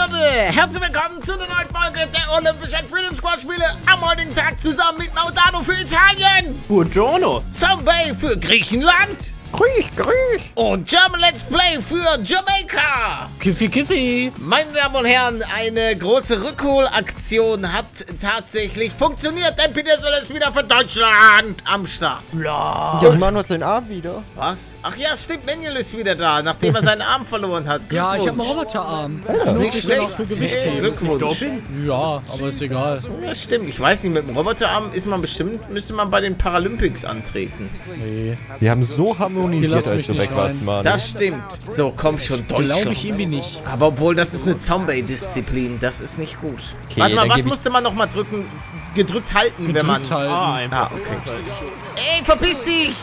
Leute, herzlich willkommen zu einer neuen Folge der Olympischen Freedom Squad Spiele. Am heutigen Tag zusammen mit Maudano für Italien, Buongiorno. Zombie für Griechenland Grüß, grüß. und German Let's Play für Jamaika. Kiffi, Kiffi. Meine Damen und Herren, eine große Rückholaktion hat tatsächlich funktioniert, denn Peter Soll ist wieder für Deutschland am Start. Ja. Ja, Mann hat seinen Arm wieder. Was? Ach ja, stimmt, Manuel ist wieder da, nachdem er seinen Arm verloren hat. Ja, ich habe einen. Roboterarm. Das ist nicht ich schlecht. für Gewichtheben. Glückwunsch. Ja, aber ist egal. Ja, stimmt. Ich weiß nicht, mit dem Roboterarm ist man bestimmt, müsste man bei den Paralympics antreten. Nee. Wir haben so Die lassen als mich du nicht weg warst. Mann. Das stimmt. So, komm schon, Glaube Deutschland. ich irgendwie nicht. Aber obwohl, das ist eine Zombie-Disziplin. Das ist nicht gut. Okay, Warte mal, was musste man noch mal drücken, gedrückt halten, wenn man... Gedrückt halten. Ah, einfach. Ah, okay. Ey, verpiss dich!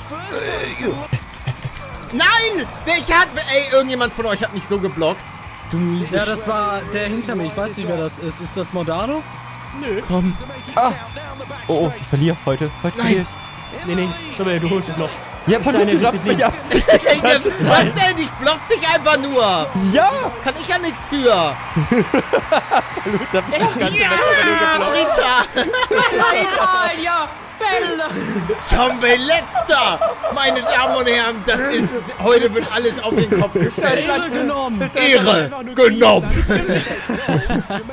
Nein! Welcher hat... Ey, irgendjemand von euch hat mich so geblockt. Du miese Ja, das war der hinter mir. Ich weiß nicht, wer das ist. Ist das Modano? Komm. Oh, oh, ich verliere heute. Heute verliere ich. Nee, nee. Schau mal, du holst es noch. Ja, von raffst Disziplin. mich ab. was denn? Ich block dich einfach nur. Ja! Kann ich ja nichts für. Ja, Rita! Italia. Bella. Zombie letzter! Meine Damen und Herren, das ist. Heute wird alles auf den Kopf gestellt. Ehre genommen. Ehre genommen!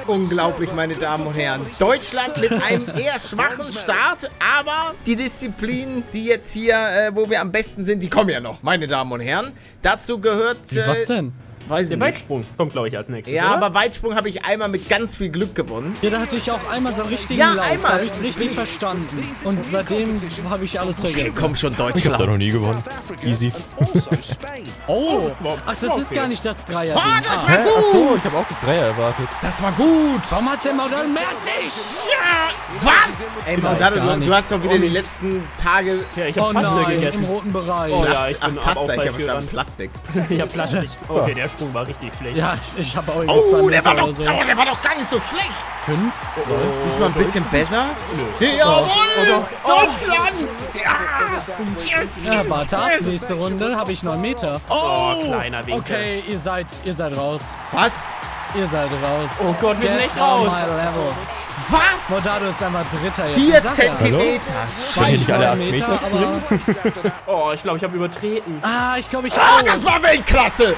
Unglaublich, meine Damen und Herren. Deutschland mit einem eher schwachen Start, aber die Disziplinen, die jetzt hier, äh, wo wir am besten sind, die kommen ja noch, meine Damen und Herren. Dazu gehört. Äh, Was denn? Weiß ich Der nicht. Weitsprung kommt, glaube ich, als nächstes. Ja, oder? aber Weitsprung habe ich einmal mit ganz viel Glück gewonnen. Ja, da hatte ich auch einmal so einen richtigen Ja, Lauf. einmal. Da habe ich es richtig verstanden. Und seitdem habe ich alles Okay, vergessen. komm schon, Ich hab da Deutschland. noch nie gewonnen. Easy. Oh, war- ach, das ist gar nicht das Dreier. Oh, das ah, war Hä? Ach so, gut! ich habe auch das Dreier erwartet. Das war gut! warum hat der mehr als ich? Was? Ey, Maudado, du, du hast doch wieder die letzten Tage Ja, ich Oh hab Pasta nein, im gegessen. roten Bereich. Oh, ja, ich Ach, bin Pasta, auch ich habe verstanden. Plastik. Ich hab Plastik. Okay, der Sprung war richtig schlecht. Ja, ich, ich habe auch Oh, der war, doch, so. oh, der war doch gar nicht so schlecht. Fünf? Oh, Diesmal ein bisschen besser. Jawohl! Deutschland! Ja! Yes! Ja, warte ab, nächste Runde habe ich neun Meter. Oh, kleiner Winkel. Okay, ihr seid, ihr seid raus. Was? Ihr seid raus. Oh Gott, wir sind Get echt on raus. Was? Modado ist einmal Dritter jetzt. Vier Ich sag ja. Zentimeter. Alle Meter, Meter aber... Oh, ich glaube, ich habe übertreten. Ah, ich glaube, ich Ah, auch. das war Weltklasse!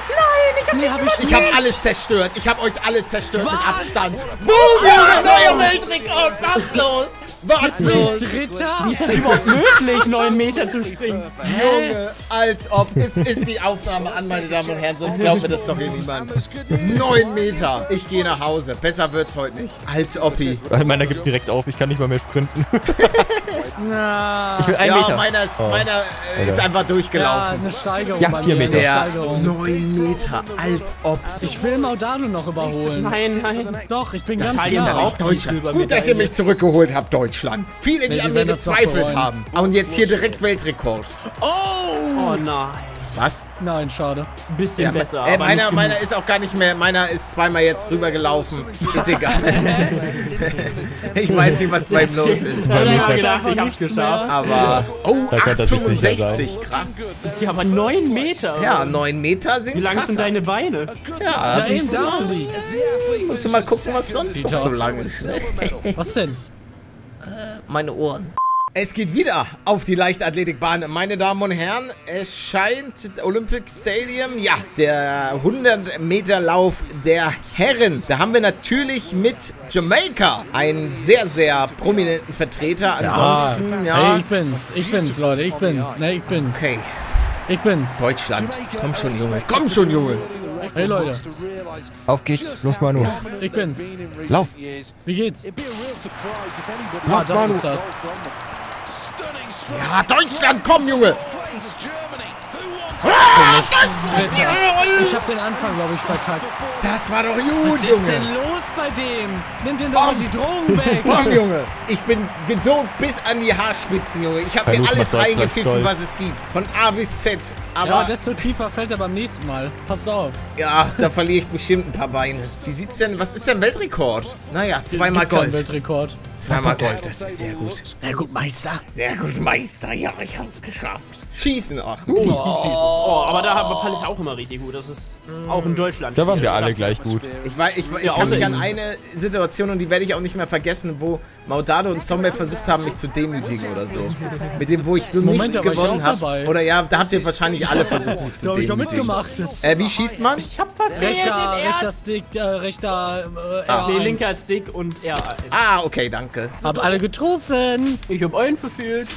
Nee, hab ich Ich habe alles zerstört. Ich habe euch alle zerstört mit Was? Abstand. Boom, das ist euer Weltrekord. Was los? Was Bin ich Dritter? Wie ist das überhaupt möglich, neun Meter zu springen? Junge, als ob. Es ist die Aufnahme an, meine Damen und Herren, sonst glaubt mir das doch hier niemand. Neun Meter. Ich gehe nach Hause. Besser wird's heute nicht. Als Oppi. Meiner gibt direkt auf, ich kann nicht mal mehr sprinten. Na, Ich will einen Ja, Meter. meiner ist, Oh. meiner ist einfach ja, durchgelaufen. eine Steigerung Ja, bei vier. Meter. Steigerung. neun Meter. Als ob. Ich will Modano noch überholen. Nein, nein. Doch, ich bin Das ganz ist ja nah. auch Deutschland. Gut, dass ihr mich zurückgeholt habt, Deutschland. Viele, die Nee, die an mir gezweifelt haben. Und jetzt hier direkt Weltrekord. Oh nein. Was? Nein, schade. Ein bisschen Ja, besser. Ey, aber meiner, meiner ist auch gar nicht mehr. Meiner ist zweimal jetzt rübergelaufen. Ist egal. ich weiß nicht, was bei ihm los ist. Ja, ich hab gedacht, ich hab's geschafft. Aber. Oh, Da kann das nicht sicher 8,65. Krass. Ja, aber neun Meter. Ja, 9 Meter sind Wie lang sind krasser. deine Beine? Ja, du mal. Dali. Musst du mal gucken, was sonst noch so lang ist. ne? Was denn? Meine Ohren. Es geht wieder auf die Leichtathletikbahn. Meine Damen und Herren, es scheint Olympic Stadium, ja, der 100 Meter Lauf der Herren. Da haben wir natürlich mit Jamaika einen sehr, sehr prominenten Vertreter. Ansonsten, Hey, ja. ich bin's. Ich bin's, Leute. Ich bin's. Ne, ich bin's. Okay, Ich bin's. Deutschland. Komm schon, Junge. Komm schon, Junge. Hey, Leute. Auf geht's, los Manu. Ich bin's. Lauf. Wie geht's? Ah, das ist das. Ja, Deutschland, komm, Junge. Ich hab den Anfang, glaube ich, verkackt. Das war doch gut, Was ist denn Junge. los bei dem? Nimm den doch mal die Drogen weg. Komm, Junge. Ich bin gedopt bis an die Haarspitzen, Junge. Ich habe Hallo, mir alles reingepfiffen, was es gibt. Von A bis Z. Ja, Aber desto tiefer fällt er beim nächsten Mal. Passt auf. ja, da verliere ich bestimmt ein paar Beine. Wie sieht's denn, was ist denn Weltrekord? Naja, zweimal Gold. Weltrekord. Zweimal Gold, das ist sehr gut. Na gut, Meister. Sehr gut, Meister. Ja, ich hab's geschafft. Schießen, ach. Oh, Oh, aber da war Pallet auch immer richtig gut. Das ist auch in Deutschland. Da waren wir alle gleich gut. Ich, weiß, ich, ich Ja, kann mich an eine Situation, und die werde ich auch nicht mehr vergessen, wo Maudado und Zombie versucht haben, mich zu demütigen oder so. Mit dem, wo ich so Moment, nichts war gewonnen habe. Oder ja, da habt ihr wahrscheinlich alle versucht, mich zu Da hab ich doch demütigen. mitgemacht. Äh, wie schießt man? Ich hab verfehlt Rechter, den rechter ersten. Stick, äh, rechter äh, Ah. R1. Nee, linker Stick und R. Ah, okay, danke. Hab alle getroffen. Ich hab einen verfehlt.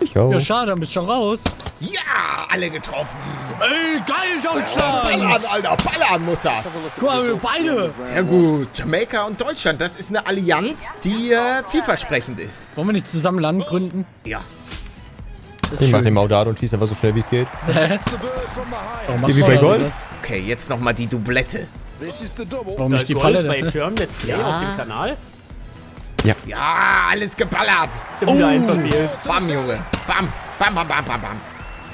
Ich auch. Ja, schade, dann bist du schon raus. Ja, alle getroffen. Ey, geil, Deutschland! Ballern, Alter, ballern muss das. Guck mal, wir beide. Sehr gut. Jamaika und Deutschland, das ist eine Allianz, die äh, vielversprechend ist. Wollen wir nicht zusammen Land gründen? Ja. Ich mach den Maudado und schieß einfach so schnell wie es geht. Macht Wie bei Gold? Okay, jetzt nochmal die Doublette. Warum nicht die bei? German Let's Play Ja. auf dem Kanal. Ja, alles geballert. Verfehlt. Bam, Junge. Bam, bam, bam, bam, bam, bam.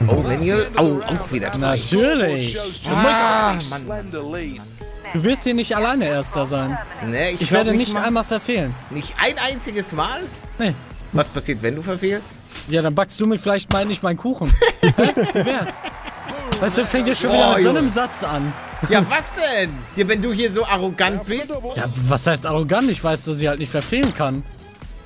Oh, Manuel. Oh, auch wieder. Natürlich. Ah, Mann. Du wirst hier nicht alleine Erster sein. Nee, ich, Ich werde nicht mal, einmal verfehlen. Nicht ein einziges Mal? Nee. Was passiert, wenn du verfehlst? Ja, dann backst du mir vielleicht mal nicht meinen Kuchen. Wie wär's? Weißt du, fängt ja schon wieder Boah, mit so einem. Satz an. Ja, was denn? Dir, wenn du hier so arrogant bist? Ja, was heißt arrogant? Ich weiß, dass ich halt nicht verfehlen kann.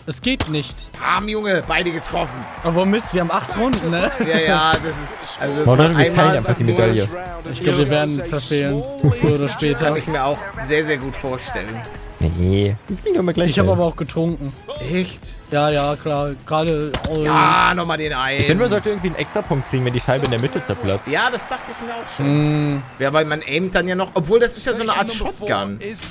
Das geht nicht. Bam, Junge, beide getroffen. Aber Mist, wir haben acht Runden, ne? Ja, ja, das ist... Also das Maudado, war wir teilen einmal einfach die Medaille. Ich glaube, wir werden verfehlen. Früher oder später. Kann ich mir auch sehr, sehr gut vorstellen. Nee. Ich habe aber auch getrunken. Echt? Ja, ja, klar. Gerade. Oh, Ja, nochmal den Ich finde, man einen. sollte irgendwie einen extra Punkt kriegen, wenn die Scheibe in der Mitte zerplatzt. Ja, das dachte ich mir auch schon. Ja, weil man aimt dann ja noch... Obwohl, das ist ja so eine Art Shotgun. Ist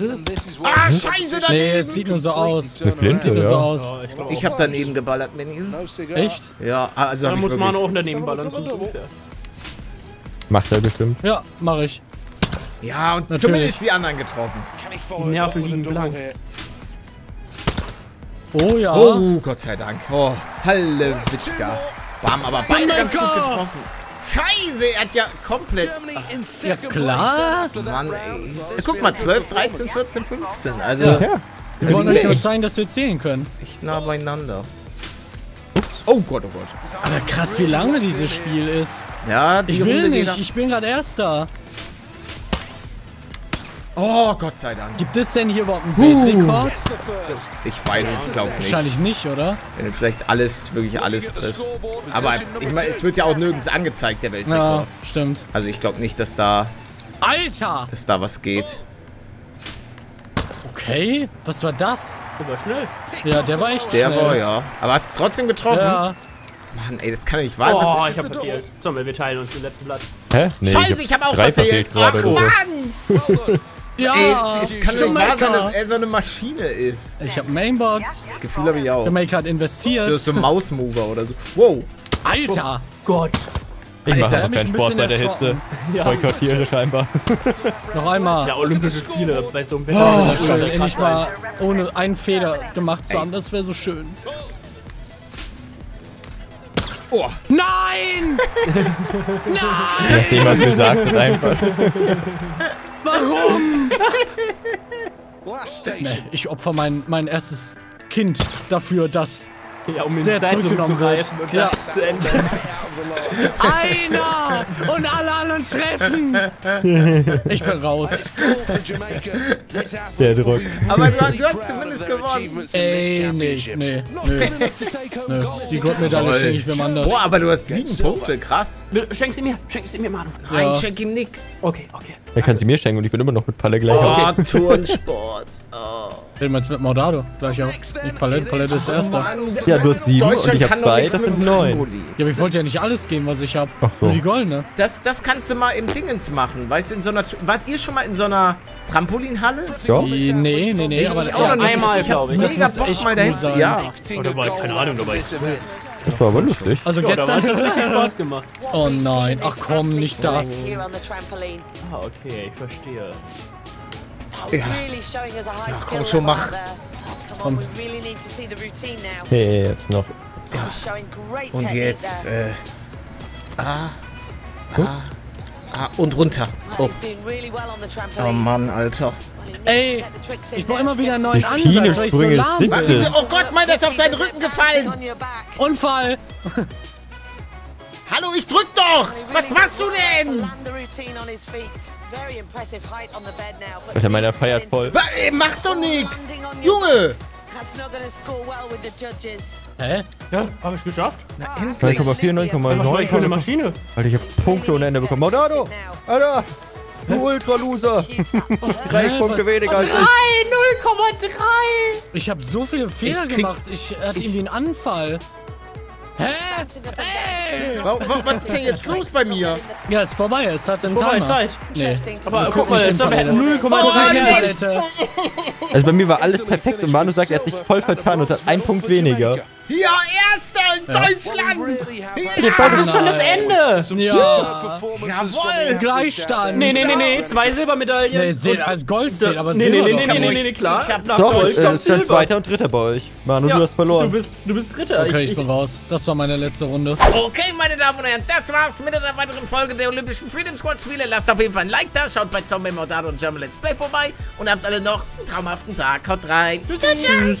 es? Ah, scheiße, daneben! Nee, es sieht nur so aus. Eine Flinte, Sieht nur so ja. aus. Ja, ich habe daneben geballert, Manuel. Echt? Ja, also hab Da ich muss man auch daneben ballern. so. Macht er bestimmt. Ja, mach ich. Ja, und Natürlich. zumindest die anderen getroffen. Nerven liegen blank. Oh ja. Oh, Gott sei Dank. Oh, Halle Witzka. Bam, aber beide ganz gut Jamaica! getroffen. Scheiße, er hat ja komplett... Ja, klar. Mann, ey. Ja, guck mal, 12, 13, 14, 15. Also, Ja. Wir wollen euch nur zeigen, dass wir zählen können. echt nah beieinander. Oh Gott, oh Gott. Aber krass, wie lange dieses Spiel ist. Ja, die Ich will Runde nicht. Ich bin gerade Erster. Oh, Gott sei Dank. Gibt es denn hier überhaupt einen Weltrekord? Ich weiß es, glaub nicht. Wahrscheinlich nicht, oder? Wenn du vielleicht alles, wirklich alles triffst. Aber ich meine, es wird ja auch nirgends angezeigt, der Ja, Weltrekord. stimmt. Also ich glaube nicht, dass da, Alter! dass da was geht. Okay, was war das? Der war schnell. Ja, der war echt Der schnell. war, ja. Aber hast du trotzdem getroffen? Ja, Mann, ey, das kann doch nicht wahr Oh, sein. ich hab verfehlt. So, wir teilen uns den letzten Platz. Hä? Nee, Scheiße, ich habe auch drei verfehlt. Ach. Mann! ja. Ey, es kann nicht wahr sein, dass er so eine Maschine ist. Ich hab Mainbox. Das Gefühl habe ich auch. Jamaica hat Du investiert. hast so einen Mausmover oder so. Wow. Alter! Gott. Ich mache einfach keinen ein Sport bei der. Hitze. Ja, Boykottiere scheinbar. Noch einmal. ja, Olympische Spiele bei so einem Wetter. Oh, das schön. Endlich mal ohne einen Fehler gemacht zu haben. Das wäre so schön. Oh. Nein! Nachdem was gesagt wird, einfach. Warum? Nee, ich opfer mein, mein erstes Kind dafür, dass Ja, um den Der Zeit zurückzureißen und Ja. das zu ändern. einer und alle anderen treffen. Ich bin raus. Der Druck. Aber du, du hast zumindest gewonnen. Ey, nicht, nee, nee, nee. Die Goldmedaille schenke ich wem anders. Boah, aber du hast sieben Punkte. Krass. Schenk sie mir, schenk sie mir, Manu. Nein, Ja. schenk ihm nix. Okay, okay. Er kann sie mir schenken und ich bin immer noch mit Palle gleich. Oh, Turnsport. Oh. Reden wir jetzt mit Maudado gleich auch. Nicht Palette, Palette ist erster. Ja, du hast sieben und ich doch zwei, das sind neun. Ja, aber ich wollte ja nicht alles geben, was ich habe. Ach so. Nur die goldene. Das, das kannst du mal im Dingens machen. Weißt du, in so einer. Wart ihr schon mal in so einer Trampolinhalle? Ja? Die, nee, nee, nee, aber Ich auch noch nicht. einmal, ich hab glaub ich. Das Mega Bock mal dahin zu. Ja. Oder war, keine Ahnung, dabei. Das war aber lustig. Also Ja, da war es gestern. Spaß gemacht. Oh nein, ach komm, nicht das. Ah, okay, ich verstehe. Ja. Really showing us a high Ja, skill komm schon, mach. there. Come on, we really need to see the routine now. Hey, jetzt noch. Great Und jetzt. Äh, ah. Ah. Ah. Und runter. Oh. Oh Mann, Alter. Ey, ich brauche immer wieder einen neuen Ansatz, weil ich so lahm bin. das? Oh Gott, meiner ist auf seinen Rücken gefallen. Unfall! Hallo, ich drück doch! Was machst du denn? Alter, meiner feiert voll. ey, Mach doch nix! Junge! Hä? Ja, habe ich geschafft. Na, endlich. 9,4, Was war 9,9. ich für eine Maschine? Alter, ich hab Punkte ohne Ende bekommen. Maudado! Alter! Du Ultra-Loser! Drei Punkte weniger als ich. 0,3! Ich habe so viele Fehler krieg- gemacht. Ich hatte irgendwie einen Anfall. Hä? Ey! Wa- wa- Was ist denn jetzt los bei mir? Ja, ist vorbei. Es hat den Vorbei, Timer. Zeit. Nee. Aber guck guck mal, jetzt haben wir hätten Palette. 0,3 Guck nicht hin, mehr. Palette. Also bei mir war alles perfekt und Manu sagt, er hat sich voll vertan und hat einen Punkt weniger. Ja, Erster in Deutschland! Das ist schon das Ende! Ja. Jawohl! Gleichstand. Nee, nee, nee, nee, zwei Silbermedaillen. Nee, Sil und- als Gold zählt, aber nee, nee, Silber nee, nee, nee, nee, nicht. nee, klar. Ich hab Nach Doch, Gold es kommt ist Silber. Zweiter und Dritter bei euch. Manu, Ja, du hast Du verloren. bist, du bist Dritter. Okay, ich bin raus. Das war meine letzte Runde. Okay, meine Damen und Herren, das war's mit einer weiteren Folge der Olympischen Freedom Squad Spiele. Lasst auf jeden Fall ein Like da, schaut bei Zombie Mordado und German Let's Play vorbei und habt alle noch einen traumhaften Tag. Haut rein. Tschüss.